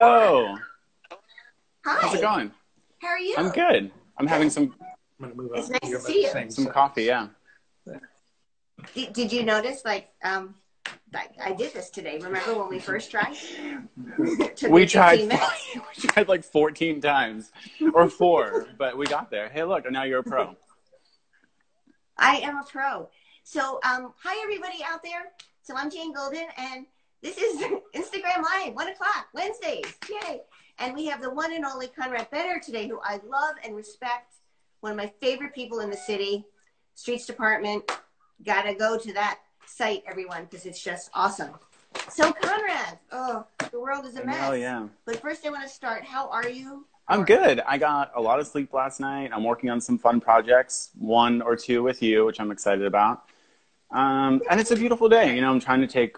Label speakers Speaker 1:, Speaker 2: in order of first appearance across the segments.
Speaker 1: Oh,
Speaker 2: Hi.
Speaker 1: how's it going?
Speaker 2: How are you?
Speaker 1: I'm good. I'm having some
Speaker 3: I'm gonna move
Speaker 2: It's
Speaker 3: on.
Speaker 2: nice to
Speaker 3: about
Speaker 2: see
Speaker 3: the
Speaker 2: you.
Speaker 3: same
Speaker 1: some
Speaker 3: size.
Speaker 1: coffee. Yeah.
Speaker 2: Did, did you notice, like, um, I, I did this today. Remember when we first tried?
Speaker 1: We tried.
Speaker 2: minutes.
Speaker 1: we tried like 14 times or four, but we got there. Hey, look, now you're a pro.
Speaker 2: I am a pro. So, um, hi everybody out there. So I'm Jane Golden, and this is Instagram Live, one o'clock Wednesdays. Yay! And we have the one and only Conrad Benner today, who I love and respect. One of my favorite people in the city. Streets Department. Gotta go to that site, everyone, because it's just awesome. So, Conrad, oh, the world is a mess.
Speaker 1: Oh yeah.
Speaker 2: But first, I want to start. How are you?
Speaker 1: I'm good. I got a lot of sleep last night. I'm working on some fun projects, one or two with you, which I'm excited about. Um, and it's a beautiful day. You know, I'm trying to take,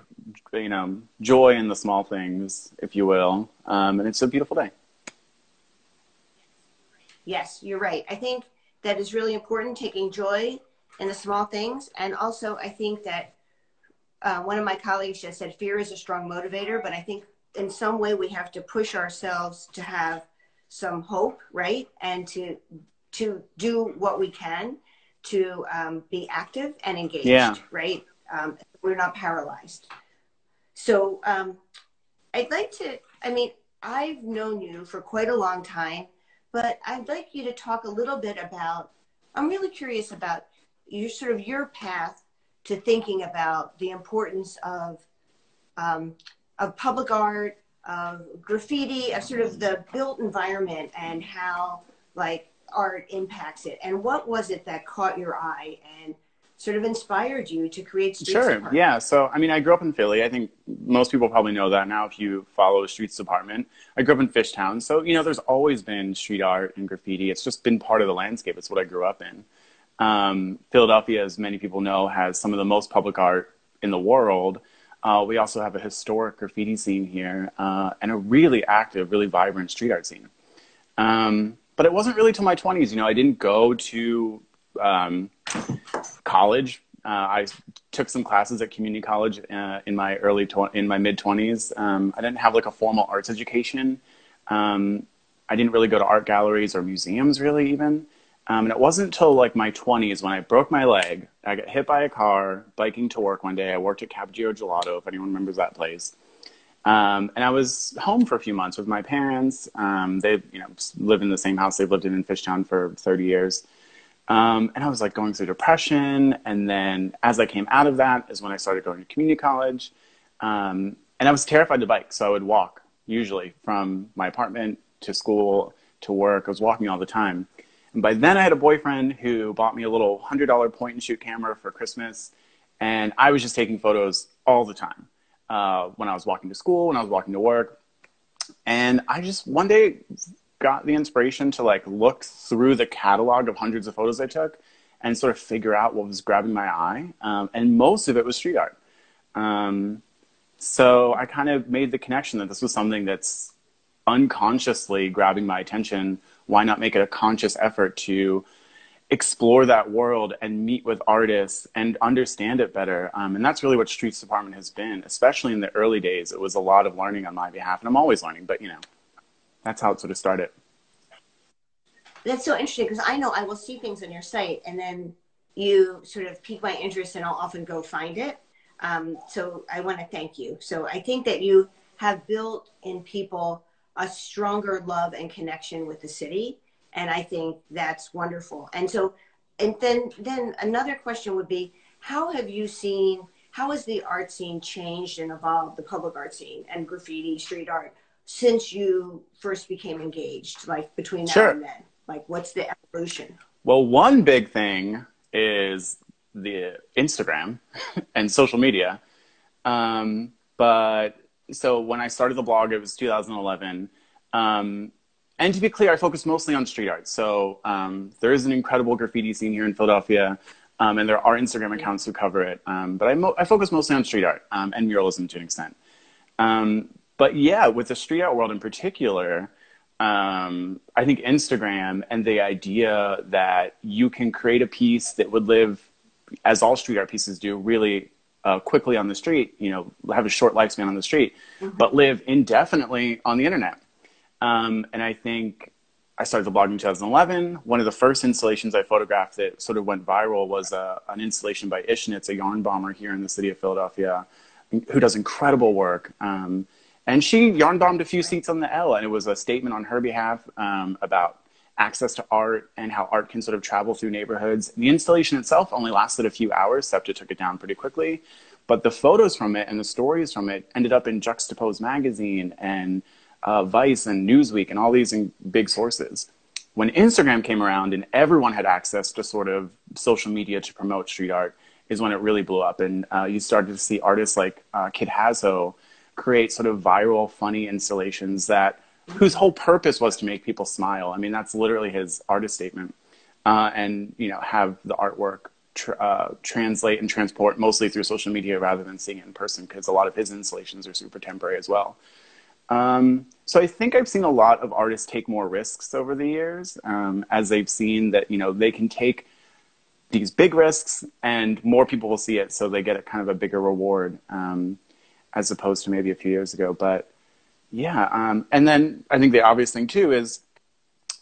Speaker 1: you know, joy in the small things, if you will. Um, and it's a beautiful day.
Speaker 2: Yes, you're right. I think that is really important, taking joy in the small things. And also, I think that uh, one of my colleagues just said fear is a strong motivator, but I think in some way we have to push ourselves to have some hope, right? And to to do what we can to um, be active and engaged,
Speaker 1: Yeah.
Speaker 2: right? Um, we're not paralyzed. So um, I'd like to, I mean, I've known you for quite a long time, but I'd like you to talk a little bit about, I'm really curious about your sort of your path to thinking about the importance of, um, of public art, of graffiti, of sort of the built environment and how like art impacts it. And what was it that caught your eye and sort of inspired you to create Streets
Speaker 1: Sure.
Speaker 2: Department?
Speaker 1: Yeah. So, I mean, I grew up in Philly. I think most people probably know that now if you follow Streets Department. I grew up in Fishtown. So, you know, there's always been street art and graffiti. It's just been part of the landscape. It's what I grew up in. Um, Philadelphia, as many people know, has some of the most public art in the world. Uh, we also have a historic graffiti scene here uh, and a really active, really vibrant street art scene. Um, but it wasn't really till my 20s. You know, I didn't go to um, college. Uh, I took some classes at community college uh, in my early tw- in my mid 20s. Um, I didn't have like a formal arts education. Um, I didn't really go to art galleries or museums really even. Um, and it wasn't until like my 20s when I broke my leg. I got hit by a car biking to work one day. I worked at Capogiro Gelato, if anyone remembers that place. Um, and I was home for a few months with my parents. Um, they, you know, live in the same house they've lived in in Fishtown for 30 years. Um, and I was like going through depression. And then as I came out of that is when I started going to community college. Um, and I was terrified to bike. So I would walk usually from my apartment to school to work. I was walking all the time. And by then I had a boyfriend who bought me a little $100 point and shoot camera for Christmas. And I was just taking photos all the time uh, when I was walking to school, when I was walking to work. And I just one day got the inspiration to like look through the catalog of hundreds of photos I took and sort of figure out what was grabbing my eye. Um, and most of it was street art. Um, so I kind of made the connection that this was something that's unconsciously grabbing my attention. Why not make it a conscious effort to explore that world and meet with artists and understand it better. Um, and that's really what Streets Department has been, especially in the early days. It was a lot of learning on my behalf, and I'm always learning, but you know, that's how it sort of started.
Speaker 2: That's so interesting because I know I will see things on your site and then you sort of pique my interest and I'll often go find it. Um, so I want to thank you. So I think that you have built in people a stronger love and connection with the city. And I think that's wonderful. And so, and then, then another question would be, how have you seen, how has the art scene changed and evolved, the public art scene and graffiti, street art, since you first became engaged, like between now
Speaker 1: Sure.
Speaker 2: and then? Like, what's the evolution?
Speaker 1: Well, one big thing is the Instagram and social media. Um, but so when I started the blog, it was 2011. Um, and to be clear, I focus mostly on street art. So um, there is an incredible graffiti scene here in Philadelphia, um, and there are Instagram accounts who cover it. Um, but I, mo- I focus mostly on street art um, and muralism to an extent. Um, but yeah, with the street art world in particular, um, I think Instagram and the idea that you can create a piece that would live, as all street art pieces do, really uh, quickly on the street, you know, have a short lifespan on the street,
Speaker 2: Mm-hmm.
Speaker 1: but live indefinitely on the internet. Um, and I think I started the blog in 2011. One of the first installations I photographed that sort of went viral was uh, an installation by Ishknits, a yarn bomber here in the city of Philadelphia, who does incredible work. Um, and she yarn bombed a few seats on the L, and it was a statement on her behalf um, about access to art and how art can sort of travel through neighborhoods. The installation itself only lasted a few hours. SEPTA took it down pretty quickly. But the photos from it and the stories from it ended up in Juxtapose magazine and uh, Vice and Newsweek and all these big sources. When Instagram came around and everyone had access to sort of social media to promote street art, is when it really blew up. And uh, you started to see artists like uh, Kid Hazo create sort of viral, funny installations that whose whole purpose was to make people smile. I mean, that's literally his artist statement. Uh, and you know, have the artwork tr- uh, translate and transport mostly through social media rather than seeing it in person, because a lot of his installations are super temporary as well. Um, so I think I've seen a lot of artists take more risks over the years um, as they've seen that you know they can take these big risks and more people will see it, so they get a kind of a bigger reward um, as opposed to maybe a few years ago. But yeah, um, and then I think the obvious thing too is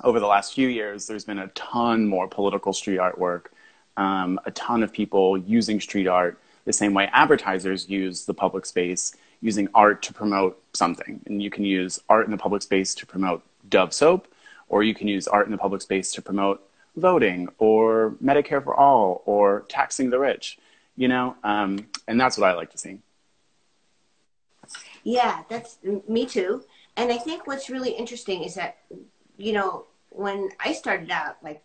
Speaker 1: over the last few years, there's been a ton more political street artwork, um, a ton of people using street art the same way advertisers use the public space, using art to promote something. And you can use art in the public space to promote Dove soap, or you can use art in the public space to promote voting or Medicare for all or taxing the rich, you know? Um, and that's what I like to see.
Speaker 2: Yeah, that's me too. And I think what's really interesting is that, you know, when I started out, like,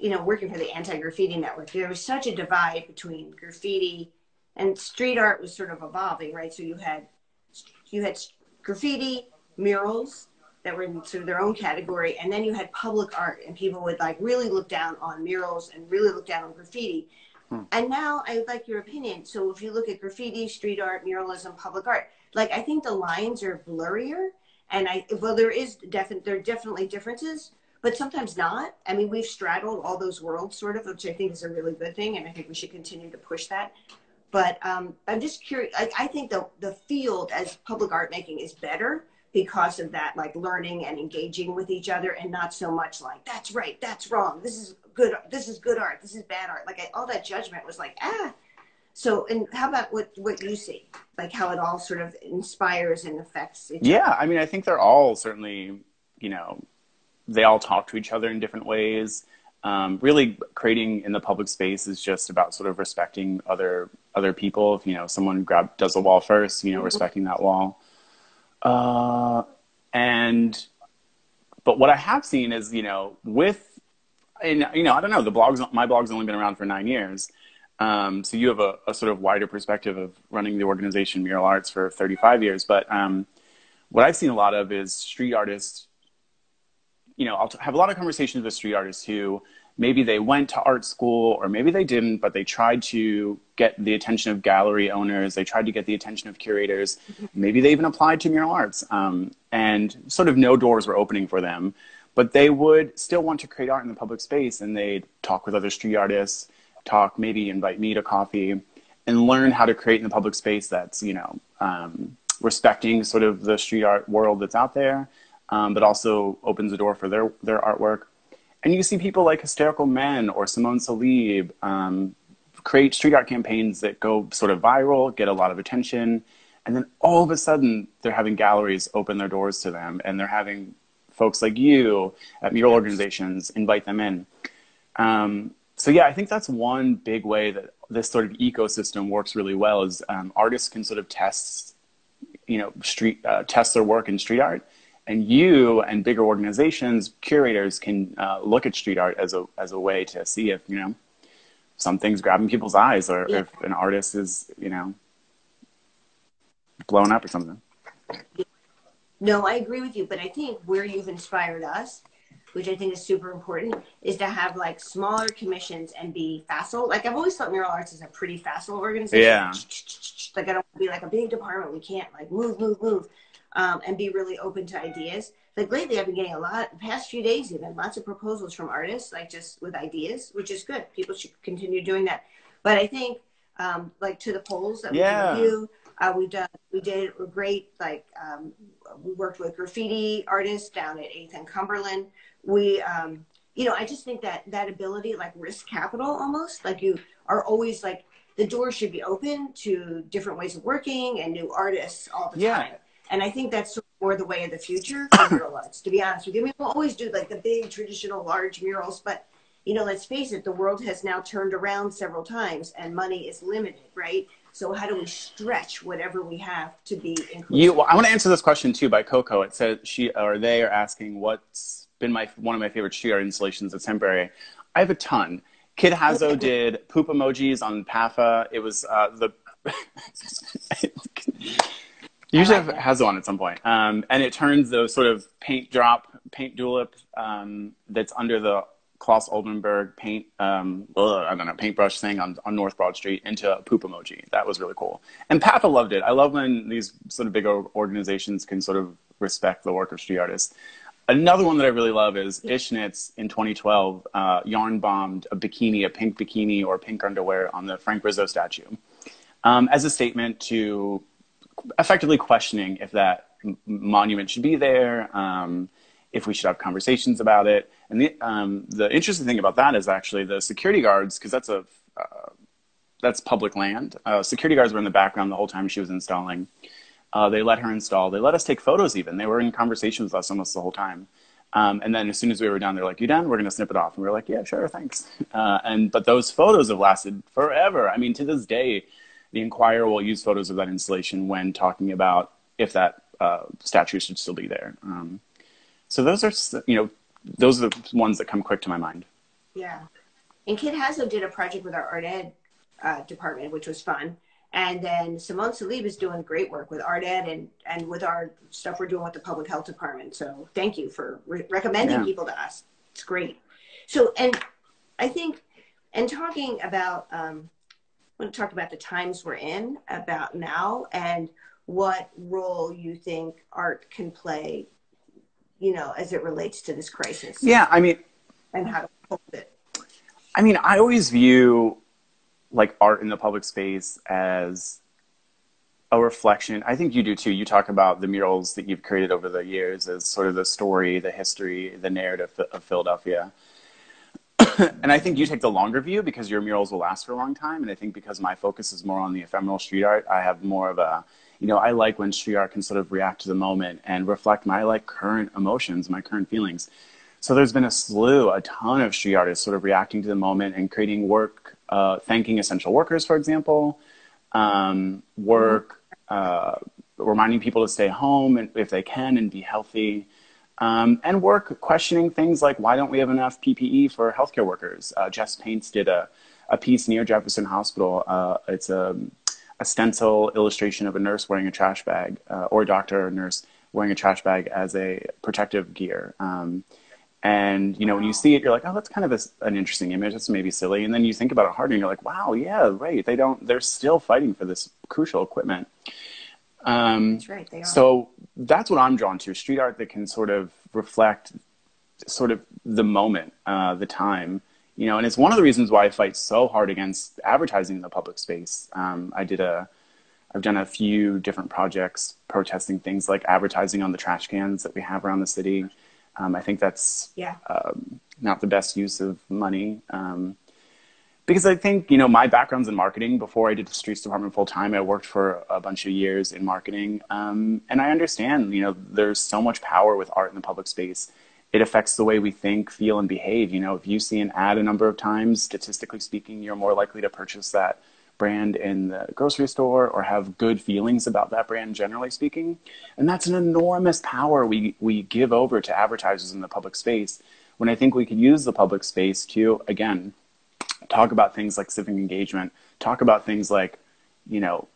Speaker 2: you know, working for the Anti Graffiti Network, there was such a divide between graffiti and street art was sort of evolving, right? So you had you had graffiti, murals that were in sort of their own category, and then you had public art, and people would like really look down on murals and really look down on graffiti.
Speaker 1: Hmm.
Speaker 2: And now I would like your opinion. So if you look at graffiti, street art, muralism, public art, like I think the lines are blurrier, and I well there is definite there are definitely differences, but sometimes not. I mean we've straddled all those worlds sort of, which I think is a really good thing, and I think we should continue to push that. But um, I'm just curious. I, I think the the field as public art making is better because of that, like learning and engaging with each other, and not so much like that's right, that's wrong, this is good, this is good art, this is bad art. Like I, all that judgment was like ah. So, and how about what what you see, like how it all sort of inspires and affects? Each
Speaker 1: Yeah, I mean, I think they're all certainly, you know, they all talk to each other in different ways. Um, really, creating in the public space is just about sort of respecting other other people. If you know someone grab does a wall first, you know,
Speaker 2: Mhm.
Speaker 1: respecting that wall. Uh, and but what I have seen is, you know, with and you know, I don't know, the blogs my blog's only been around for nine years. Um, so you have a, a sort of wider perspective of running the organization Mural Arts for 35 years. But um, what I've seen a lot of is street artists. You know, I'll have a lot of conversations with street artists who maybe they went to art school or maybe they didn't, but they tried to get the attention of gallery owners. They tried to get the attention of curators. Maybe they even applied to Mural Arts, um, and sort of no doors were opening for them. But they would still want to create art in the public space, and they'd talk with other street artists, talk, maybe invite me to coffee, and learn how to create in the public space that's you know um, respecting sort of the street art world that's out there, um, but also opens the door for their their artwork. And you see people like Hysterical Men or Symone Salib um, create street art campaigns that go sort of viral, get a lot of attention, and then all of a sudden they're having galleries open their doors to them, and they're having folks like you at mural organizations invite them in. Um, so yeah, I think that's one big way that this sort of ecosystem works really well. Is um, artists can sort of test, you know, street uh, test their work in street art, and you and bigger organizations, curators can uh, look at street art as a as a way to see if you know something's grabbing people's eyes or
Speaker 2: Yeah.
Speaker 1: if an artist is you know blown up or something.
Speaker 2: No, I agree with you, but I think where you've inspired us, which I think is super important, is to have like smaller commissions and be facile. Like I've always thought Mural Arts is a pretty facile organization.
Speaker 1: Yeah.
Speaker 2: Like I don't want to be like a big department. We can't like move, move, move, um, and be really open to ideas. Like lately, I've been getting a lot. The past few days, even lots of proposals from artists, like just with ideas, which is good. People should continue doing that. But I think um, like to the polls that
Speaker 1: Yeah.
Speaker 2: we do. Uh, we've done, we did a great, like, um, we worked with graffiti artists down at 8th and Cumberland. We, um, you know, I just think that that ability, like risk capital almost, like you are always like, the door should be open to different ways of working and new artists all the
Speaker 1: Yeah.
Speaker 2: time. And I think that's sort of more the way of the future for mural arts, to be honest with you. I mean, we'll always do like the big traditional large murals, but you know, let's face it, the world has now turned around several times and money is limited, right? So how do we stretch whatever we have to be inclusive?
Speaker 1: You, well, I want to answer this question too by Coco. It says she or they are asking what's been my one of my favorite street art installations that's temporary. I have a ton. Kid Hazo did poop emojis on PAFA. It was uh, the. You should have Hazo on at some point. Um, and it turns those sort of paint drop, paint julep um, that's under the Claes Oldenburg paint, um, ugh, I don't know, paintbrush thing on, on North Broad Street into a poop emoji. That was really cool. And PAFA loved it. I love when these sort of big organizations can sort of respect the work of street artists. Another one that I really love is Ishknits in 2012 uh, yarn bombed a bikini, a pink bikini or pink underwear on the Frank Rizzo statue um, as a statement to effectively questioning if that monument should be there, um, if we should have conversations about it. And the, um, the interesting thing about that is actually the security guards, because that's a uh, that's public land. Uh, security guards were in the background the whole time she was installing. Uh, they let her install. They let us take photos. Even they were in conversation with us almost the whole time. Um, and then as soon as we were done, they're like, "You done? We're going to snip it off." And we were like, "Yeah, sure, thanks." Uh, and but those photos have lasted forever. I mean, to this day, the Inquirer will use photos of that installation when talking about if that uh, statue should still be there. Um, so those are, you know, those are the ones that come quick to my mind.
Speaker 2: Yeah. And Kid Hazo did a project with our art ed uh, department, which was fun. And then Symone Salib is doing great work with art ed and, and with our stuff we're doing with the public health department. So thank you for re- recommending
Speaker 1: Yeah.
Speaker 2: people to us. It's great. So, and I think, and talking about, um, want to talk about the times we're in about now and what role you think art can play, you know, as it relates to this crisis
Speaker 1: Yeah, I mean,
Speaker 2: and how to hold it.
Speaker 1: I mean, I always view like art in the public space as a reflection. I think you do too. You talk about the murals that you've created over the years as sort of the story, the history, the narrative of Philadelphia. and I think you take the longer view because your murals will last for a long time. And I think because my focus is more on the ephemeral street art, I have more of a, you know, I like when street art can sort of react to the moment and reflect my like current emotions, my current feelings. So there's been a slew, a ton of street artists sort of reacting to the moment and creating work, uh, thanking essential workers, for example, um, work, uh, reminding people to stay home and if they can and be healthy. Um, and work questioning things like why don't we have enough PPE for healthcare workers? Uh, Jess Paints did a, a piece near Jefferson Hospital. Uh, it's a, a stencil illustration of a nurse wearing a trash bag uh, or a doctor or nurse wearing a trash bag as a protective gear. Um, and you know when you see it, you're like, oh, that's kind of a, an interesting image. That's maybe silly. And then you think about it harder, and you're like, wow, yeah, right. They don't. They're still fighting for this crucial equipment. Um,
Speaker 2: That's right. They are.
Speaker 1: so that's what I'm drawn to: street art that can sort of reflect, sort of the moment, uh, the time. You know, and it's one of the reasons why I fight so hard against advertising in the public space. Um, I did a, I've done a few different projects protesting things like advertising on the trash cans that we have around the city. Um, I think that's
Speaker 2: yeah.
Speaker 1: um, not the best use of money. Um, because I think, you know, my background's in marketing. Before I did the streets department full time, I worked for a bunch of years in marketing. Um, and I understand, you know, there's so much power with art in the public space. It affects the way we think, feel, and behave. You know, if you see an ad a number of times, statistically speaking, you're more likely to purchase that brand in the grocery store or have good feelings about that brand generally speaking and that's an enormous power we, we give over to advertisers in the public space when i think we could use the public space to again talk about things like civic engagement talk about things like you know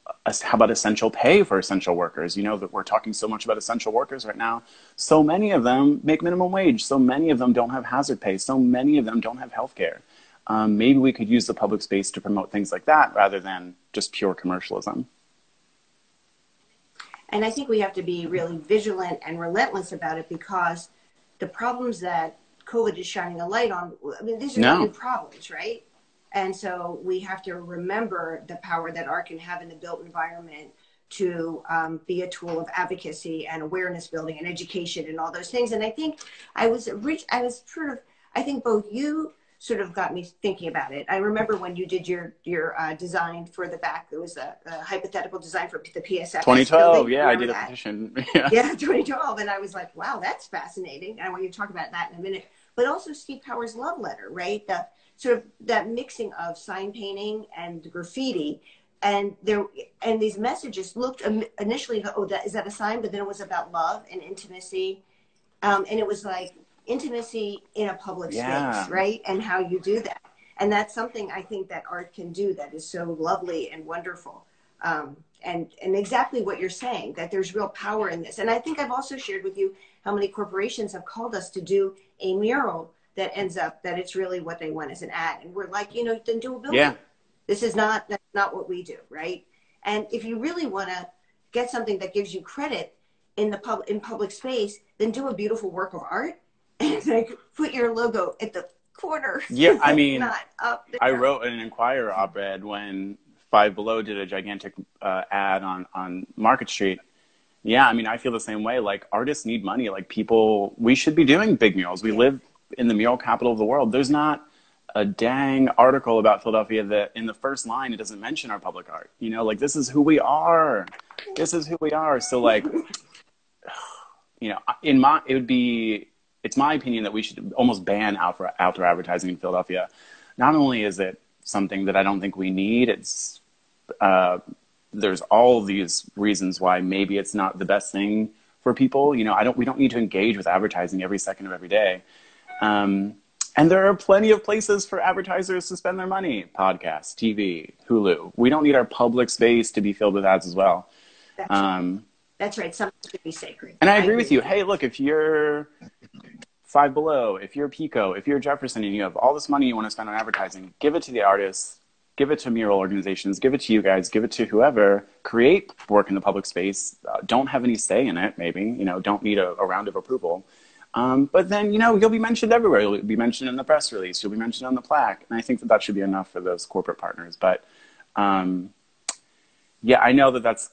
Speaker 1: how about essential pay for essential workers you know that we're talking so much about essential workers right now so many of them make minimum wage so many of them don't have hazard pay so many of them don't have health care um, maybe we could use the public space to promote things like that rather than just pure commercialism.
Speaker 2: And I think we have to be really vigilant and relentless about it because the problems that COVID is shining a light on, I mean, these are
Speaker 1: No.
Speaker 2: new problems, right? And so we have to remember the power that art can have in the built environment to um, be a tool of advocacy and awareness building and education and all those things. And I think I was rich, I was sort of, I think both you sort of got me thinking about it. I remember when you did your your uh, design for the back. It was a, a hypothetical design for the PSF.
Speaker 1: 2012. Building. Yeah, I did that? a petition.
Speaker 2: Yeah. yeah, 2012, and I was like, wow, that's fascinating. And I want you to talk about that in a minute. But also Steve Powers' love letter, right? That sort of that mixing of sign painting and graffiti. And there and these messages looked initially oh that is that a sign? But then it was about love and intimacy. Um, and it was like intimacy in a public yeah. space right? And how you do that. And that's something i think that art can do that is so lovely and wonderful. Um, and and exactly what you're saying that there's real power in this. And i think i've also shared with you how many corporations have called us to do a mural that ends up that it's really what they want as an ad and we're like you know then do a building
Speaker 1: yeah
Speaker 2: this is not that's not what we do, right? And if you really want to get something that gives you credit in the pub in public space, then do a beautiful work of art and like put your logo at the corner.
Speaker 1: Yeah, I mean, I wrote an Inquirer op-ed when Five Below did a gigantic uh, ad on on Market Street. Yeah, I mean, I feel the same way. Like artists need money. Like people, we should be doing big murals. We yeah. live in the mural capital of the world. There's not a dang article about Philadelphia that in the first line it doesn't mention our public art. You know, like this is who we are. This is who we are. So like you know, in my it would be it's my opinion that we should almost ban outdoor outdoor advertising in Philadelphia. Not only is it something that I don't think we need, it's uh, there's all these reasons why maybe it's not the best thing for people. You know, I don't we don't need to engage with advertising every second of every day. Um, and there are plenty of places for advertisers to spend their money podcasts, TV, Hulu. We don't need our public space to be filled with ads as well.
Speaker 2: That's, um, right. That's right. Something should be sacred.
Speaker 1: And I, I agree, agree with you. Hey, look, if you're Five Below, if you're Pico, if you're Jefferson and you have all this money you want to spend on advertising, give it to the artists, give it to mural organizations, give it to you guys, give it to whoever. Create work in the public space. Uh, don't have any say in it, maybe. You know, don't need a, a round of approval um, but then, you know, you'll be mentioned everywhere. You'll be mentioned in the press release. You'll be mentioned on the plaque. And I think that that should be enough for those corporate partners. But um, yeah, I know that that's,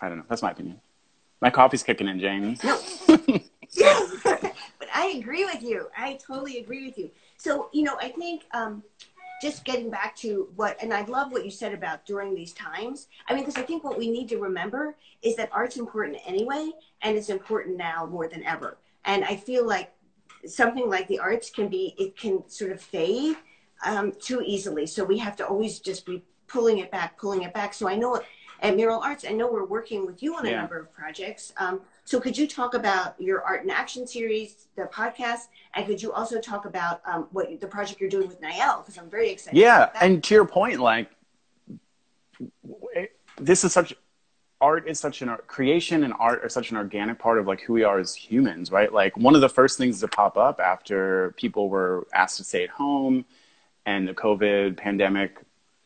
Speaker 1: I don't know, that's my opinion. My coffee's kicking in, James.
Speaker 2: No. but I agree with you. I totally agree with you. So, you know, I think um, just getting back to what, and I love what you said about during these times. I mean, because I think what we need to remember is that art's important anyway, and it's important now more than ever. And I feel like something like the arts can be, it can sort of fade um, too easily. So we have to always just be pulling it back, pulling it back. So I know at Mural Arts, I know we're working with you on a yeah. number of projects. Um, so could you talk about your art in action series, the podcast, and could you also talk about um, what the project you're doing with Niall? Because I'm very excited.
Speaker 1: Yeah, and to your point, like this is such art is such an art, creation and art are such an organic part of like who we are as humans, right? Like one of the first things to pop up after people were asked to stay at home and the COVID pandemic,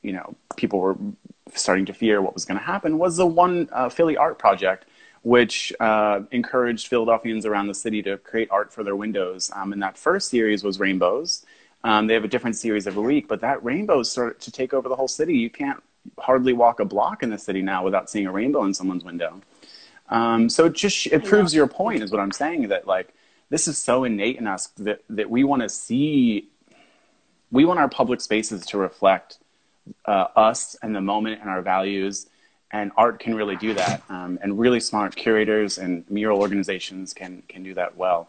Speaker 1: you know, people were starting to fear what was going to happen was the one uh, Philly art project, which uh, encouraged Philadelphians around the city to create art for their windows. Um, and that first series was rainbows. Um, they have a different series every week, but that rainbow started to take over the whole city. You can't hardly walk a block in the city now without seeing a rainbow in someone's window. Um, so it just it proves your point is what I'm saying that like this is so innate in us that that we want to see we want our public spaces to reflect uh, us and the moment and our values and art can really do that um, and really smart curators and mural organizations can can do that well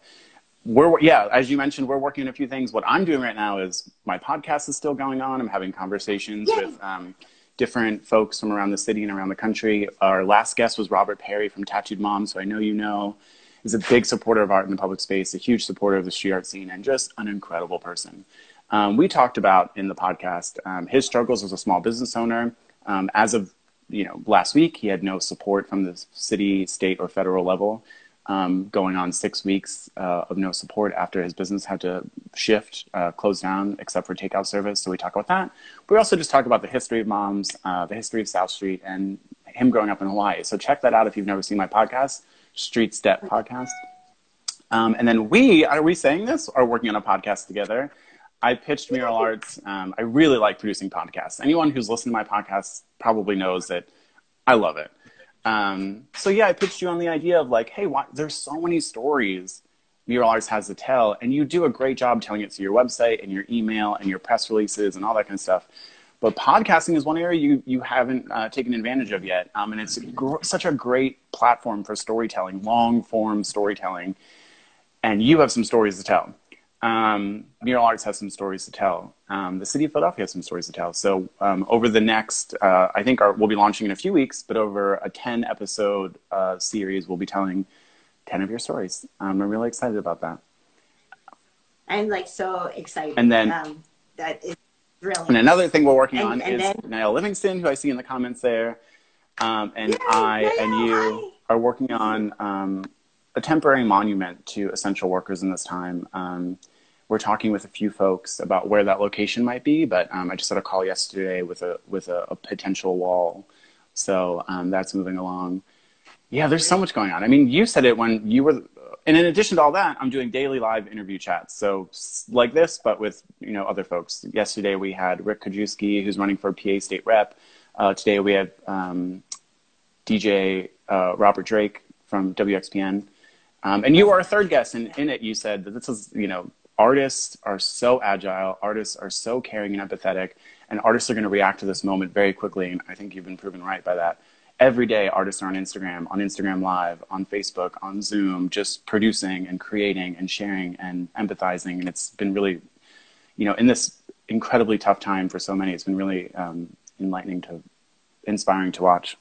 Speaker 1: we're yeah as you mentioned we're working on a few things what i'm doing right now is my podcast is still going on i'm having conversations Yay. with um, different folks from around the city and around the country. Our last guest was Robert Perry from Tattooed Mom, so I know you know. He's a big supporter of art in the public space, a huge supporter of the street art scene, and just an incredible person. Um, we talked about in the podcast um, his struggles as a small business owner. Um, as of you know last week, he had no support from the city, state, or federal level um, going on six weeks uh, of no support after his business had to shift, uh, close down, except for takeout service. So we talk about that. But we also just talk about the history of moms, uh, the history of South Street, and him growing up in Hawaii. So check that out if you've never seen my podcast, Streets Dept Podcast. Um, and then we, are we saying this, are working on a podcast together. I pitched Mural Arts. Um, I really like producing podcasts. Anyone who's listened to my podcast probably knows that I love it. Um, so yeah, I pitched you on the idea of like, hey, why, there's so many stories Mural Arts has to tell, and you do a great job telling it through your website and your email and your press releases and all that kind of stuff. But podcasting is one area you you haven't uh, taken advantage of yet, um, and it's gr- such a great platform for storytelling, long form storytelling, and you have some stories to tell. Um, Mural Arts has some stories to tell. Um, the city of Philadelphia has some stories to tell. So um, over the next, uh, I think our, we'll be launching in a few weeks, but over a ten episode uh, series, we'll be telling ten of your stories. Um, I'm really excited about that.
Speaker 2: I'm like so excited.
Speaker 1: And then
Speaker 2: um, that is really.
Speaker 1: And another thing we're working
Speaker 2: And-
Speaker 1: on
Speaker 2: and
Speaker 1: is
Speaker 2: then-
Speaker 1: Niall Livingston, who I see in the comments there, um, and
Speaker 2: Yay,
Speaker 1: I and
Speaker 2: Niall,
Speaker 1: you are working on um, a temporary monument to essential workers in this time. Um, we're talking with a few folks about where that location might be, but um, I just had a call yesterday with a with a, a potential wall, so um, that's moving along. Yeah, there's so much going on. I mean, you said it when you were, and in addition to all that, I'm doing daily live interview chats. So like this, but with you know other folks. Yesterday we had Rick Krajewski, who's running for PA state rep. Uh, today we have um, DJ uh, Robert Drake from WXPN, um, and you are a third guest. And in it, you said that this is you know artists are so agile, artists are so caring and empathetic, and artists are going to react to this moment very quickly. And I think you've been proven right by that every day artists are on instagram on instagram live on facebook on zoom just producing and creating and sharing and empathizing and it's been really you know in this incredibly tough time for so many it's been really um, enlightening to inspiring to watch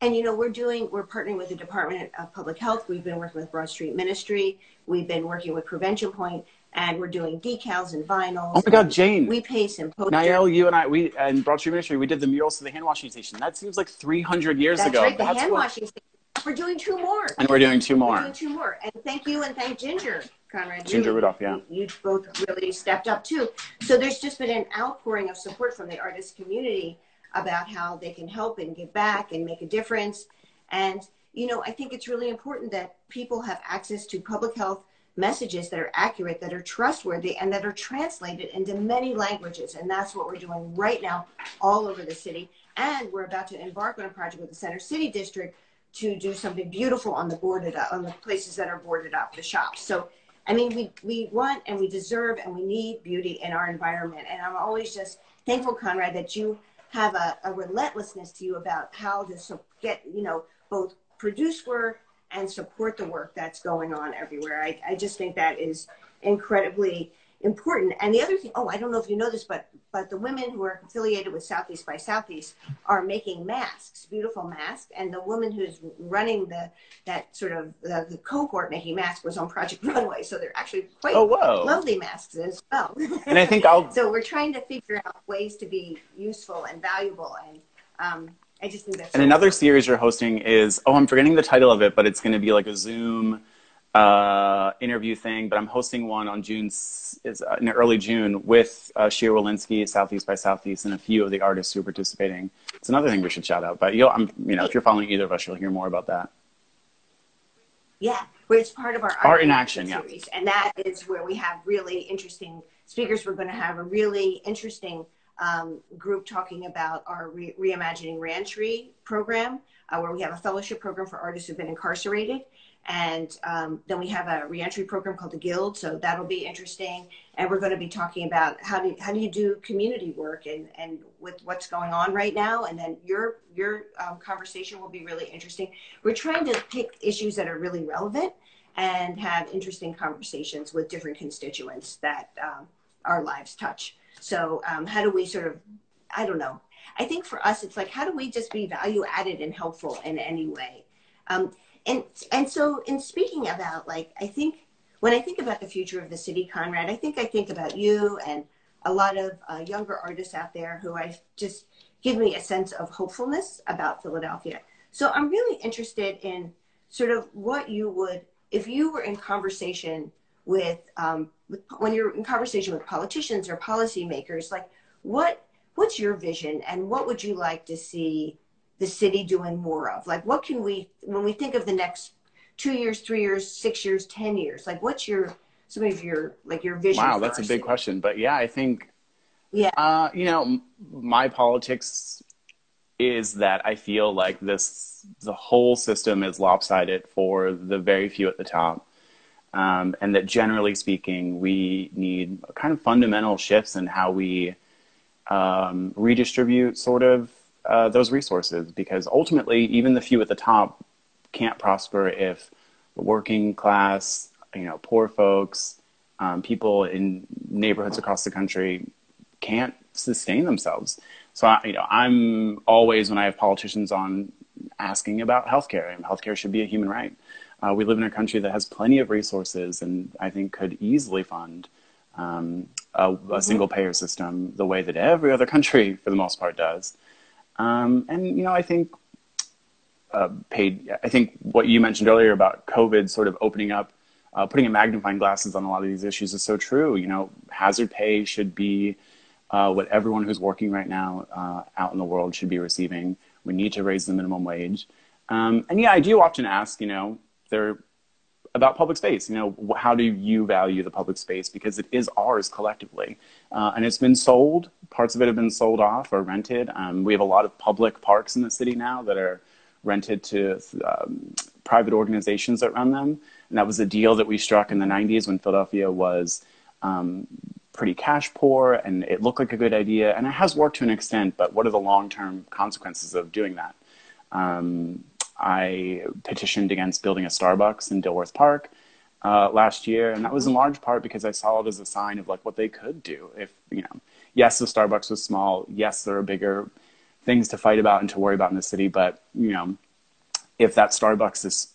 Speaker 2: And you know, we're doing, we're partnering with the Department of Public Health. We've been working with Broad Street Ministry. We've been working with Prevention Point, and we're doing decals and vinyls.
Speaker 1: oh my god jane
Speaker 2: We pay some posters.
Speaker 1: Niall, you and I, we and Broad Street Ministry, we did the murals to the hand washing station. That seems like 300 years
Speaker 2: That's
Speaker 1: ago.
Speaker 2: right, the
Speaker 1: That's
Speaker 2: hand washing. station. We're doing two more.
Speaker 1: And we're doing two
Speaker 2: We're
Speaker 1: more.
Speaker 2: doing two more. And thank you and thank Ginger, Conrad.
Speaker 1: Ginger Rudolph, yeah.
Speaker 2: You, you both really stepped up too. So there's just been an outpouring of support from the artist community about how they can help and give back and make a difference. And, you know, I think it's really important that people have access to public health messages that are accurate, that are trustworthy, and that are translated into many languages. And that's what we're doing right now all over the city. And we're about to embark on a project with the Center City District to do something beautiful on the boarded up, on the places that are boarded up, the shops. So, I mean, we, we want and we deserve and we need beauty in our environment. And I'm always just thankful, Conrad, that you have a, a relentlessness to you about how to get, you know, both produce work and support the work that's going on everywhere. I, I just think that is incredibly important. And the other thing, oh, I don't know if you know this, but but the women who are affiliated with Southeast by Southeast are making masks, beautiful masks. And the woman who's running the that sort of the, the cohort making masks was on Project Runway, so they're actually quite
Speaker 1: Oh, whoa.
Speaker 2: lovely masks as well.
Speaker 1: And I think I'll
Speaker 2: so we're trying to figure out ways to be useful and valuable, and um, I just think that's
Speaker 1: And another series you're hosting is oh, I'm forgetting the title of it, but it's going to be like a Zoom uh, interview thing. But I'm hosting one on June is uh, in early June with uh, Shira Walinsky, Southeast by Southeast, and a few of the artists who are participating. It's another thing we should shout out. But you'll, I'm, you know, if you're following either of us, you'll hear more about that.
Speaker 2: Yeah, where it's part of our
Speaker 1: Art in Action, yeah.
Speaker 2: series, and that is where we have really interesting speakers. We're going to have a really interesting um, group talking about our re- reimagining reentry program, uh, where we have a fellowship program for artists who've been incarcerated, and um, then we have a reentry program called the Guild. So that'll be interesting, and we're going to be talking about how do how do you do community work and and with what's going on right now, and then your your um, conversation will be really interesting we're trying to pick issues that are really relevant and have interesting conversations with different constituents that um, our lives touch. So, um, how do we sort of, I don't know. I think for us, it's like, how do we just be value added and helpful in any way? Um, and and so, in speaking about like, I think when I think about the future of the city, Conrad, I think I think about you and a lot of uh, younger artists out there who I just give me a sense of hopefulness about Philadelphia. So I'm really interested in sort of what you would, if you were in conversation with, um, with when you're in conversation with politicians or policymakers, like what what's your vision and what would you like to see the city doing more of? Like what can we, when we think of the next two years, three years, six years, ten years, like what's your some of your like your vision?
Speaker 1: Wow, that's a big
Speaker 2: city?
Speaker 1: question. But yeah, I think
Speaker 2: Yeah.
Speaker 1: Uh, you know, my politics is that I feel like this the whole system is lopsided for the very few at the top, um, and that generally speaking, we need kind of fundamental shifts in how we um, redistribute sort of uh, those resources. Because ultimately, even the few at the top can't prosper if the working class, you know, poor folks, um, people in neighborhoods across the country can't sustain themselves. So, I, you know, I'm always when I have politicians on asking about healthcare, and healthcare should be a human right. Uh, we live in a country that has plenty of resources, and I think could easily fund um, a, a single payer system the way that every other country, for the most part, does. Um, and you know, I think uh, paid. I think what you mentioned earlier about COVID sort of opening up, uh, putting a magnifying glasses on a lot of these issues is so true. You know, hazard pay should be uh, what everyone who's working right now uh, out in the world should be receiving. We need to raise the minimum wage. Um, and yeah, I do often ask, you know, there about public space. You know, how do you value the public space because it is ours collectively, uh, and it's been sold. Parts of it have been sold off or rented. Um, we have a lot of public parks in the city now that are rented to um, private organizations that run them. And that was a deal that we struck in the 90s when Philadelphia was um, pretty cash poor and it looked like a good idea. And it has worked to an extent, but what are the long term consequences of doing that? Um, I petitioned against building a Starbucks in Dilworth Park uh, last year, and that was in large part because I saw it as a sign of like what they could do. If you know, yes, the Starbucks was small. Yes, there are bigger things to fight about and to worry about in the city, but you know, if that Starbucks is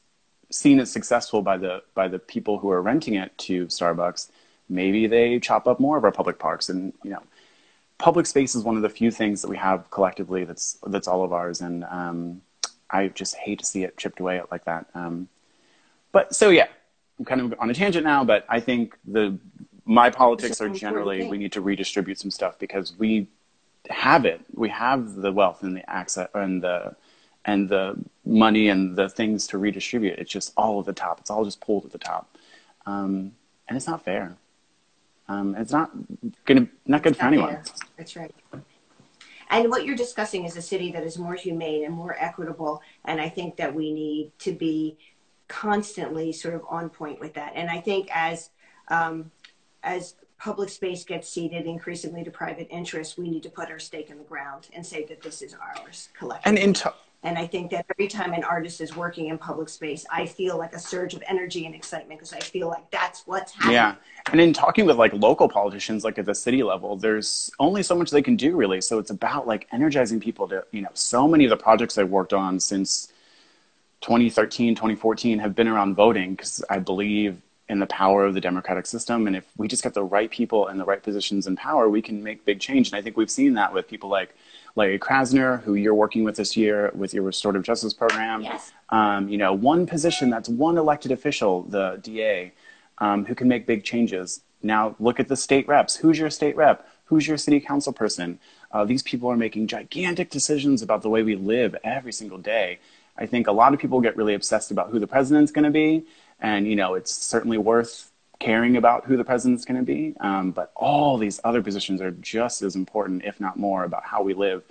Speaker 1: seen as successful by the by the people who are renting it to Starbucks, maybe they chop up more of our public parks and you know public space is one of the few things that we have collectively that's that's all of ours and um, i just hate to see it chipped away at like that. Um, but so yeah i'm kind of on a tangent now but i think the my politics are generally we need to redistribute some stuff because we have it. We have the wealth and the access and the and the money and the things to redistribute. It's just all at the top. It's all just pulled at the top. Um, and it's not fair. Um, it's not gonna not good for anyone.
Speaker 2: Fair. That's right. And what you're discussing is a city that is more humane and more equitable. And I think that we need to be constantly sort of on point with that. And I think as um, as public space gets ceded increasingly to private interests, we need to put our stake in the ground and say that this is ours collectively.
Speaker 1: And in t-
Speaker 2: and I think that every time an artist is working in public space, I feel like a surge of energy and excitement because I feel like that's what's happening.
Speaker 1: Yeah. And in talking with like local politicians, like at the city level, there's only so much they can do really. So it's about like energizing people to, you know, so many of the projects I've worked on since 2013, 2014 have been around voting because I believe in the power of the democratic system. And if we just get the right people in the right positions in power, we can make big change. And I think we've seen that with people like Larry Krasner, who you're working with this year with your restorative justice program.
Speaker 2: Yes.
Speaker 1: Um, you know, one position that's one elected official, the DA, um, who can make big changes. Now look at the state reps. Who's your state rep? Who's your city council person? Uh, these people are making gigantic decisions about the way we live every single day. I think a lot of people get really obsessed about who the president's going to be, and you know, it's certainly worth caring about who the president's going to be. Um, but all these other positions are just as important, if not more, about how we live.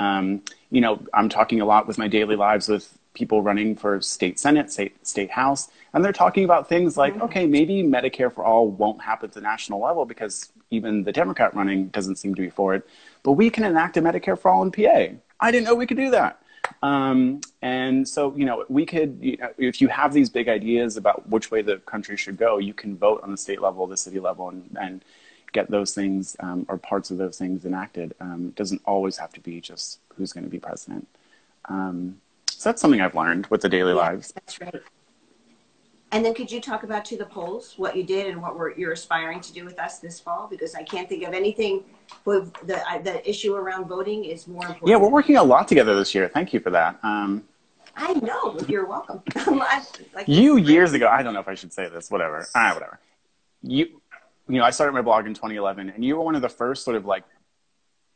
Speaker 1: Um, you know, I'm talking a lot with my daily lives with people running for state senate, state state house, and they're talking about things like, mm-hmm. okay, maybe Medicare for all won't happen at the national level because even the Democrat running doesn't seem to be for it, but we can enact a Medicare for all in PA. I didn't know we could do that. Um, and so, you know, we could, you know, if you have these big ideas about which way the country should go, you can vote on the state level, the city level, and, and get those things um, or parts of those things enacted. Um, it doesn't always have to be just who's going to be president. Um, so that's something I've learned with the daily
Speaker 2: yeah,
Speaker 1: lives.
Speaker 2: That's right. And then could you talk about to the polls, what you did and what we're, you're aspiring to do with us this fall? Because I can't think of anything with the, the issue around voting is more important.
Speaker 1: Yeah, we're working a lot together this year. Thank you for that. Um,
Speaker 2: I know. You're welcome.
Speaker 1: like, you years ago, I don't know if I should say this, whatever. Ah, whatever. You, you know, I started my blog in 2011 and you were one of the first sort of like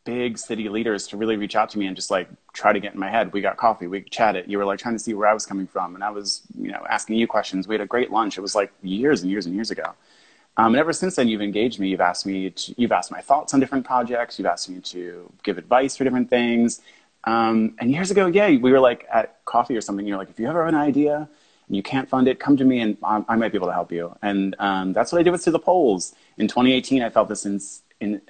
Speaker 1: big city leaders to really reach out to me and just like try to get in my head. We got coffee, we chatted. You were like trying to see where I was coming from, and I was, you know, asking you questions. We had a great lunch. It was like years and years and years ago. Um, and ever since then, you've engaged me. You've asked me. To, you've asked my thoughts on different projects. You've asked me to give advice for different things. Um, and years ago, yeah, we were like at coffee or something. You're like, if you ever have an idea and you can't fund it, come to me and I, I might be able to help you. And um, that's what I did with To the Polls. In 2018, I felt this in, in, in,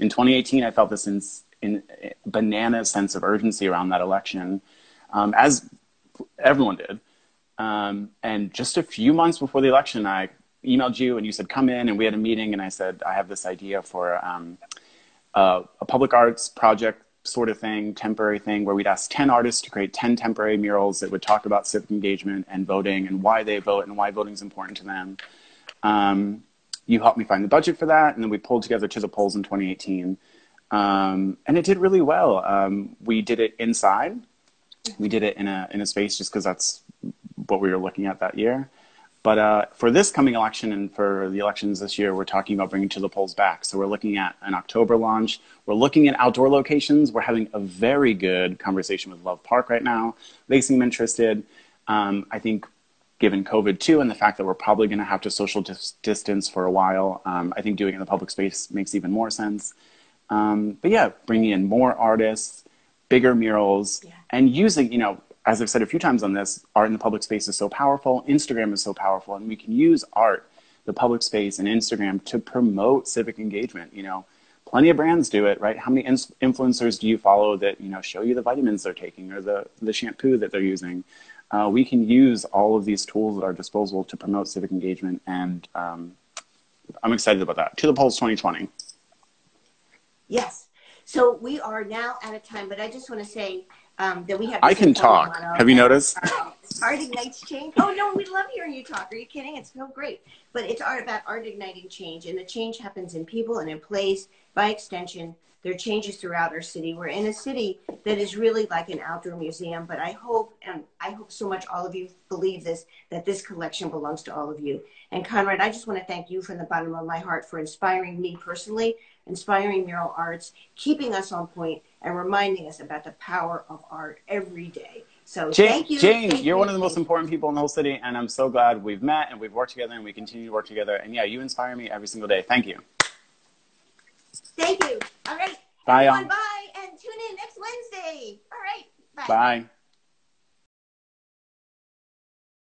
Speaker 1: in 2018, I felt this in, in banana sense of urgency around that election, um, as everyone did. Um, and just a few months before the election, I emailed you and you said, come in. And we had a meeting and I said, I have this idea for um, uh, a public arts project sort of thing, temporary thing, where we'd ask 10 artists to create 10 temporary murals that would talk about civic engagement and voting and why they vote and why voting is important to them. Um, you helped me find the budget for that, and then we pulled together to the polls in 2018. Um, and it did really well. Um, we did it inside. We did it in a in a space just because that's what we were looking at that year. But uh, for this coming election and for the elections this year, we're talking about bringing to the polls back. So we're looking at an October launch. We're looking at outdoor locations. We're having a very good conversation with Love Park right now. They seem interested. Um, I think given COVID too, and the fact that we're probably going to have to social dis- distance for a while, um, I think doing it in the public space makes even more sense. Um, but yeah, bringing in more artists, bigger murals, yeah. and using, you know, as I've said a few times on this, art in the public space is so powerful. Instagram is so powerful, and we can use art, the public space, and Instagram to promote civic engagement. You know, plenty of brands do it, right? How many influencers do you follow that you know show you the vitamins they're taking or the the shampoo that they're using? Uh, we can use all of these tools at our disposal to promote civic engagement, and um, I'm excited about that. To the polls 2020.
Speaker 2: Yes. So we are now out of time, but I just want to say um, that we have.
Speaker 1: I can talk. Have you noticed?
Speaker 2: art ignites change. Oh no, we love hearing you talk. Are you kidding? It's so great. But it's art about art igniting change, and the change happens in people and in place. By extension, there are changes throughout our city. We're in a city that is really like an outdoor museum. But I hope, and I hope so much all of you believe this, that this collection belongs to all of you. And Conrad, I just want to thank you from the bottom of my heart for inspiring me personally, inspiring mural arts, keeping us on point, and reminding us about the power of art every day. So
Speaker 1: Jane,
Speaker 2: thank you.
Speaker 1: Jane, thank you're you. one of the most important people in the whole city, and I'm so glad we've met and we've worked together and we continue to work together. And yeah, you inspire me every single day. Thank you.
Speaker 2: Thank you. All right.
Speaker 1: Bye,
Speaker 2: Everyone, bye. And tune in next Wednesday. All right.
Speaker 1: Bye. Bye.